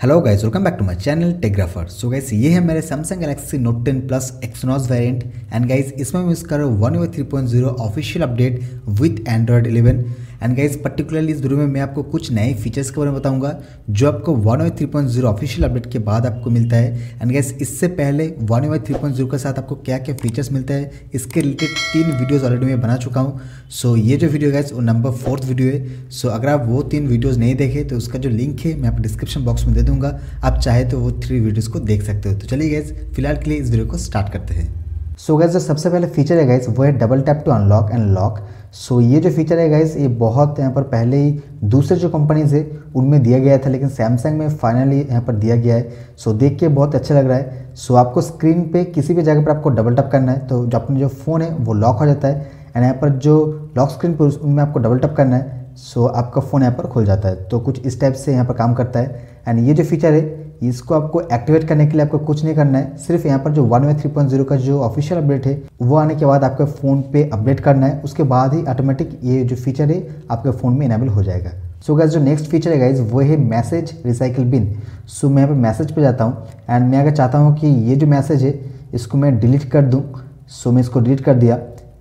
Hello guys welcome back to my channel Tegrapher so guys ये है मेरे Samsung Galaxy Note 10 plus Exynos variant and guys इसमें मैं use कर रहा हूँ one three point zero official update with Android 11 and guys particularly इस video में मैं आपको कुछ नए फीचर्स के बारे में बताऊँगा जो आपको one Y three point zero official update के बाद आपको मिलता है। एंड गाइज़ इससे पहले one Y three point zero के साथ आपको क्या क्या फीचर्स मिलता है इसके रिलेटेड तीन वीडियोज़ ऑलरेडी मैं बना चुका हूँ। सो so, ये जो वीडियो गाइज़ वो नंबर फोर्थ वीडियो है। सो so, अगर आप वो तीन वीडियोज़ नहीं देखे तो उसका जो लिंक है मैं आपको डिस्क्रिप्शन बॉक्स में दे दूँगा। आप चाहे तो वो थ्री वीडियोज़ को देख सकते हो। तो चलिए गाइज़ फ़िलहाल के लिए इस वीडियो को स्टार्ट करते हैं। सो गैस जो सबसे पहले फीचर है गाइज़ वो है double tap to unlock and lock so so, ये जो फीचर है गाइज़ ये बहुत यहाँ पर पहले ही दूसरे जो कंपनीज़ है उनमें दिया गया था लेकिन सैमसंग में फाइनली यहाँ पर दिया गया है। सो so, देख के बहुत अच्छा लग रहा है। सो so, आपको स्क्रीन पे किसी भी जगह पर आपको डबल टैप करना है तो जो अपने जो फ़ोन है वो लॉक हो जाता है। एंड यहाँ पर जो लॉक स्क्रीन पर उनमें आपको डबल टैप करना है। सो so, आपका फ़ोन यहाँ पर खुल जाता है। तो कुछ इस टाइप से यहाँ पर काम करता है। एंड ये जो फीचर है इसको आपको एक्टिवेट करने के लिए आपको कुछ नहीं करना है। सिर्फ़ यहाँ पर जो one way three point zero का जो ऑफिशियल अपडेट है वो आने के बाद आपके फ़ोन पे अपडेट करना है। उसके बाद ही ऑटोमेटिक ये जो फीचर है आपके फ़ोन में इनेबल हो जाएगा। सो so, जो नेक्स्ट फीचर है गाइज़ वो है मैसेज रिसाइकिल बिन सो मैं यहाँ पे मैसेज पे जाता हूँ एंड मैं अगर चाहता हूँ कि ये जो मैसेज है इसको मैं डिलीट कर दूँ। सो मैं इसको डिलीट कर दिया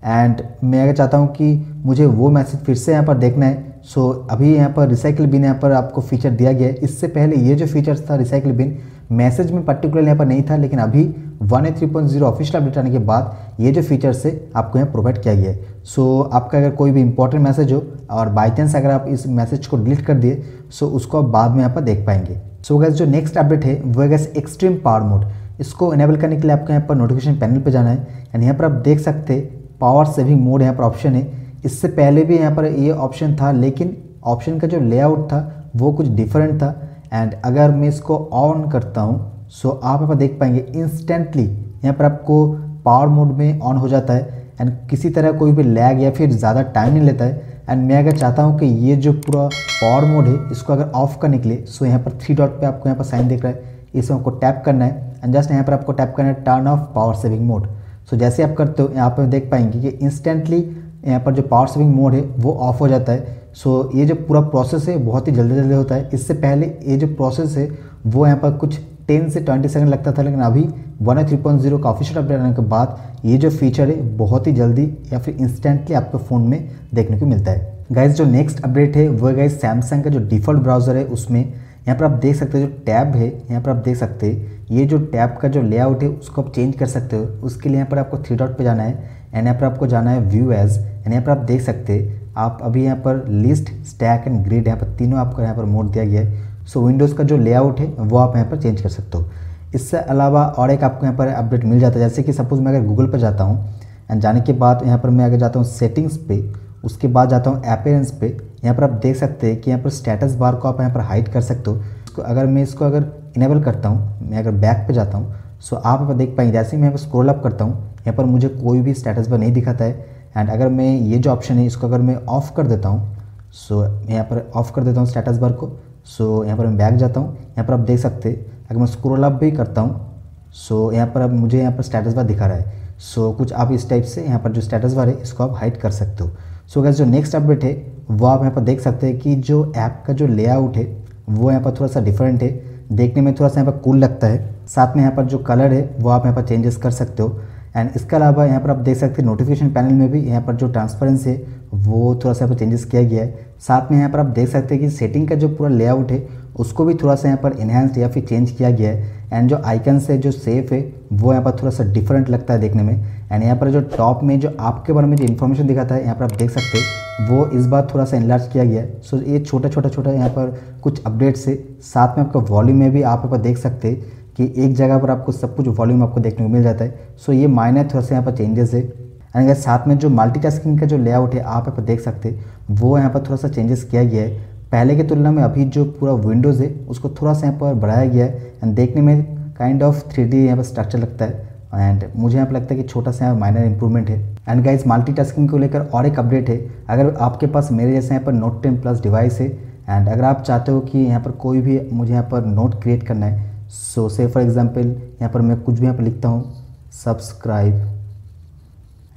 एंड मैं अगर चाहता हूँ कि मुझे वो मैसेज फिर से यहाँ पर देखना है सो so, अभी यहाँ पर रिसाइकिल बिन यहाँ पर आपको फीचर दिया गया है। इससे पहले ये जो फीचर्स था रिसाइकिल बिन मैसेज में पर्टिकुलर यहाँ पर नहीं था लेकिन अभी one A three point zero official update आने के बाद ये जो फीचर्स है आपको यहाँ प्रोवाइड किया गया है। सो so, आपका अगर कोई भी इंपॉर्टेंट मैसेज हो और बाई चांस अगर आप इस मैसेज को डिलीट कर दिए सो so उसको आप बाद में यहाँ पर देख पाएँगे। सो so, गैस जो नेक्स्ट अपडेट है वो है गैस एक्सट्रीम पावर मोड इसको इनेबल करने के लिए आपको यहाँ पर नोटिफिकेशन पैनल पर जाना है। एंड यहाँ पर आप देख सकते हैं पावर सेविंग मोड यहाँ पर ऑप्शन है। इससे पहले भी यहाँ पर ये ऑप्शन था, लेकिन ऑप्शन का जो लेआउट था, वो कुछ डिफरेंट था। एंड अगर मैं इसको ऑन करता हूँ सो आप यहाँ पर देख पाएँगे इंस्टेंटली यहाँ पर आपको पावर मोड में ऑन हो जाता है। एंड किसी तरह कोई भी लैग या फिर ज़्यादा टाइम नहीं लेता है। एंड मैं अगर चाहता हूँ कि ये जो पूरा पावर मोड है, इसको अगर ऑफ़ करने के लिए सो यहाँ पर थ्री डॉट पे आपको यहाँ पर साइन दिख रहा है। इसमें आपको टैप करना है। एंड जस्ट यहाँ पर आपको टैप करना है turn off power saving mode so जैसे आप करते हो, यहाँ पर देख पाएँगे कि इंस्टेंटली यहाँ पर जो पावर सेविंग मोड है, वो ऑफ़ हो जाता है। सो ये जो पूरा प्रोसेस है, बहुत ही जल्दी जल्दी होता है। इससे पहले ये जो प्रोसेस है, वो यहाँ पर कुछ टेन से ट्वेंटी सेकंड लगता था, लेकिन अभी one A three point zero का ऑफिशियल अपडेट आने के बाद ये जो फीचर है, बहुत ही जल्दी या फिर इंस्टेंटली आपके फ़ोन में देखने को मिलता है। गाइज़ जो नेक्स्ट अपडेट है, वो गाइज़ सैमसंग का जो डिफ़ॉल्ट ब्राउज़र है, उसमें यहाँ पर आप देख सकते हो जो टैब है, यहाँ पर आप देख सकते हैं। ये जो टैब का जो लेआउट है, उसको आप चेंज कर सकते हो। उसके लिए यहाँ पर आपको थ्री डॉट पर जाना है। एंड यहाँ पर आपको जाना है व्यू एज एंड यहाँ पर आप देख सकते आप अभी यहाँ पर लिस्ट स्टैक एंड ग्रिड यहाँ पर तीनों आपको यहाँ पर मोड दिया गया है। सो विंडोज़ का जो लेआउट है, वो आप यहाँ पर चेंज कर सकते हो। इससे अलावा और एक आपको यहाँ पर अपडेट मिल जाता है। जैसे कि सपोज़ मैं अगर गूगल पर जाता हूँ एंड जाने के बाद यहाँ पर मैं अगर जाता हूँ सेटिंग्स पे, उसके बाद जाता हूँ अपेरेंस पे, यहाँ पर आप देख सकते हैं कि यहाँ पर स्टेटस बार को आप यहाँ पर हाइड कर सकते हो। अगर मैं इसको अगर इनेबल करता हूँ, मैं अगर बैक पे जाता हूँ सो so, आप पर देख पाएँगे जैसे मैं पर स्क्रोल अप करता हूँ यहाँ पर मुझे कोई भी स्टेटस बार नहीं दिखाता है। एंड अगर मैं ये जो ऑप्शन है इसको अगर मैं ऑफ़ कर देता हूँ सो so, यहाँ पर ऑफ़ कर देता हूँ स्टेटस बार को। सो so, यहाँ पर मैं बैक जाता हूँ। यहाँ पर आप देख सकते अगर मैं स्क्रोल अप भी करता हूँ सो so, यहाँ पर अब मुझे यहाँ पर स्टेटस बार दिखा रहा है। सो so, कुछ आप इस टाइप से यहाँ पर जो स्टेटस बार है इसको आप हाइड कर सकते हो। सो so, जो नेक्स्ट अपडेट है वो आप यहाँ पर देख सकते हैं कि जो ऐप का जो लेआउट है वो यहाँ पर थोड़ा सा डिफरेंट है। देखने में थोड़ा सा यहाँ पर कूल लगता है। साथ में यहाँ पर जो कलर है, वो आप यहाँ पर चेंजेस कर सकते हो। एंड इसके अलावा यहाँ पर आप देख सकते हैं नोटिफिकेशन पैनल में भी यहाँ पर जो ट्रांसपेरेंस है, वो थोड़ा सा यहाँ पर चेंजेस किया गया है। साथ में यहाँ पर आप देख सकते हैं कि सेटिंग का जो पूरा लेआउट है, उसको भी थोड़ा सा यहाँ पर इन्हेंस्ड या फिर चेंज किया गया है। एंड जो आइकन्स है, जो सेफ़ है, वो यहाँ पर थोड़ा सा डिफरेंट लगता है देखने में। एंड यहाँ पर जो टॉप में जो आपके बारे में जो इन्फॉर्मेशन दिखाता है, यहाँ पर आप देख सकते हैं, वो इस बार थोड़ा सा इनलार्ज किया गया है। सो ये छोटा छोटा छोटा यहाँ पर कुछ अपडेट्स है। साथ में आपका वॉल्यूम में भी आप यहाँ पर देख सकते कि एक जगह पर आपको सब कुछ वॉल्यूम आपको देखने को मिल जाता है। सो ये माइनर थोड़ा सा यहाँ पर चेंजेस है। एंड अगर साथ में जो मल्टीटास्किंग का जो लेआउट है, आप यहाँ पर देख सकते वो यहाँ पर थोड़ा सा चेंजेस किया गया है। पहले की तुलना में अभी जो पूरा विंडोज़ है, उसको थोड़ा सा यहाँ पर बढ़ाया गया है। एंड देखने में काइंड ऑफ़ थ्री डी यहाँ पर स्ट्रक्चर लगता है। एंड मुझे यहाँ पर लगता है कि छोटा सा यहाँ माइनर इंप्रूवमेंट है एंड गाइज़ मल्टीटास्किंग को लेकर और एक अपडेट है अगर आपके पास मेरे जैसे यहाँ पर नोट टेन प्लस डिवाइस है एंड अगर आप चाहते हो कि यहाँ पर कोई भी मुझे यहाँ पर नोट क्रिएट करना है सो से फॉर एग्जांपल यहाँ पर मैं कुछ भी यहाँ पर लिखता हूँ सब्सक्राइब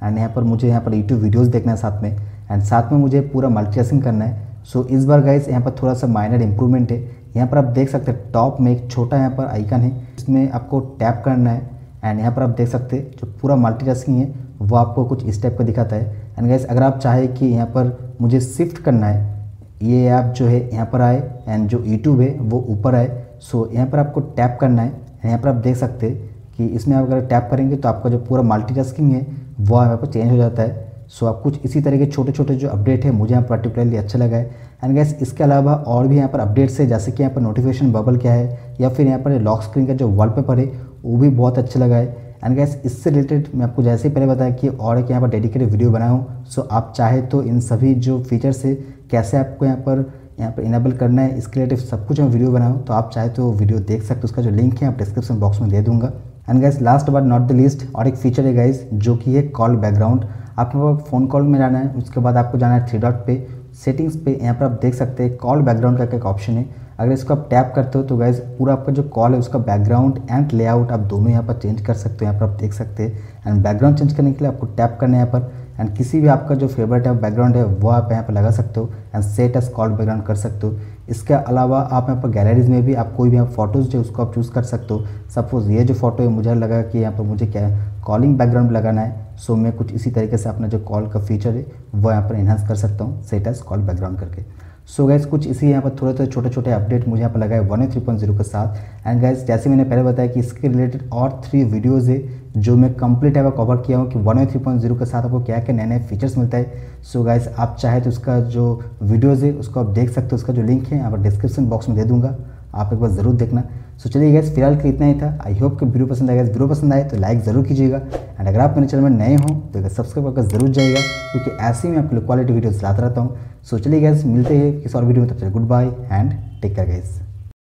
एंड यहाँ पर मुझे यहाँ पर यूट्यूब वीडियोस देखना है साथ में एंड साथ में मुझे पूरा मल्टीटास्किंग करना है सो so, इस बार गाइस यहाँ पर थोड़ा सा माइनर इंप्रूवमेंट है यहाँ पर आप देख सकते हैं टॉप में एक छोटा यहाँ पर आइकन है इसमें आपको टैप करना है एंड यहाँ पर आप देख सकते हैं, जो पूरा मल्टीटास्किंग है, वो आपको कुछ इस टाइप का दिखाता है। एंड गैस अगर आप चाहे कि यहाँ पर मुझे शिफ्ट करना है, ये ऐप जो है यहाँ पर आए एंड जो यूट्यूब है, वो ऊपर आए सो यहाँ पर आपको टैप करना है। एंड यहाँ पर आप देख सकते हैं कि इसमें आप अगर टैप करेंगे तो आपका जो पूरा मल्टीटास्किंग है, वो यहाँ पर चेंज हो जाता है। सो आप कुछ इसी तरह के छोटे छोटे जो अपडेट है, मुझे यहाँ पर्टिकुलरली अच्छा लगा है। एंड गैस इसके अलावा और भी यहाँ पर अपडेट्स है, जैसे कि यहाँ पर नोटिफिकेशन बबल क्या है, या फिर यहाँ पर लॉक स्क्रीन का जो वॉलपेपर है वो भी बहुत अच्छा लगा है। एंड गैस इससे रिलेटेड मैं आपको जैसे ही पहले बताया कि और एक यहाँ पर डेडिकेटेड वीडियो बनाया हूँ। सो आप चाहे तो इन सभी जो फीचर्स है, कैसे आपको यहाँ पर यहाँ पर इनेबल करना है, इसके रिलेटेड सब कुछ मैं वीडियो बनाऊँ तो आप चाहे तो वीडियो देख सकते हो। उसका जो लिंक है, आप डिस्क्रिप्शन बॉक्स में दे दूँगा। And guys last but not the least और एक फीचर है गाइज़ जो कि है कॉल बैकग्राउंड आपको फ़ोन कॉल में जाना है, उसके बाद आपको जाना है थ्री डॉट पे सेटिंग्स पे यहाँ पर आप देख सकते हैं कॉल बैकग्राउंड का एक ऑप्शन है। अगर इसको आप टैप करते हो तो गाइज़ पूरा आपका जो कॉल है उसका बैकग्राउंड एंड लेआउट आप दोनों यहाँ पर चेंज कर सकते हो, यहाँ पर आप देख सकते हैं। एंड बैकग्राउंड चेंज करने के लिए आपको टैप करना है यहाँ पर। एंड किसी भी आपका जो फेवरेट है बैकग्राउंड है, वो आप यहाँ पर लगा सकते हो and set as call background कर सकते हो। इसके अलावा आप यहाँ पर गैलरीज में भी आप कोई भी यहाँ फ़ोटोज़ जो उसको आप चूज़ कर सकते हो। सपोज़ ये जो फ़ोटो है, मुझे लगा कि यहाँ पर मुझे क्या कॉलिंग बैकग्राउंड लगाना है। सो मैं कुछ इसी तरीके से अपना जो कॉल का फीचर है, वो यहाँ पर इन्हांस कर सकता हूँ सेट कॉल बैकग्राउंड करके। सो गैस कुछ इसी यहाँ पर थोड़े थोड़े छोटे छोटे अपडेट मुझे यहाँ पर लगाए वन थ्री पॉइंट ज़ीरो के साथ। एंड गैस जैसे मैंने पहले बताया कि इसके रिलेटेड और थ्री वीडियोज़ है, जो मैं कंप्लीट है कवर किया हूँ कि वन थ्री पॉइंट ज़ीरो के साथ आपको क्या क्या नए नए फीचर्स मिलता है। सो so गाइस आप चाहे तो उसका जो वीडियोज़ है, उसको आप देख सकते हो, उसका जो लिंक है, यहाँ पर डिस्क्रिप्शन बॉक्स में दे दूँगा। आप एक बार ज़रूर देखना। सो चलिए गैस फ़िलहाल के इतना ही था। आई होप कि वीडियो पसंद आएगा वीडियो पसंद आए तो लाइक ज़रूर कीजिएगा। एंड अगर आप मेरे चैनल में नए हो तो सब्सक्राइब करके ज़रूर जाएगा क्योंकि ऐसे ही मैं आपके लिए क्वालिटी वीडियोज़ लाता रहता हूँ। सो चलिए गैस मिलते हैं किसी और वीडियो में। तब चलिए good bye and take care guys